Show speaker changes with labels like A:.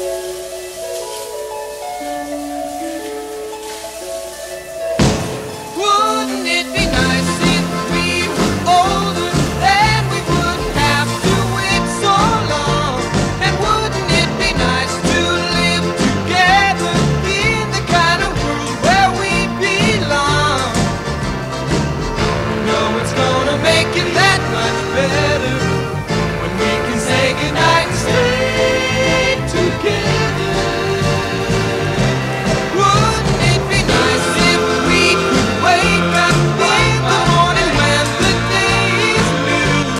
A: Yeah.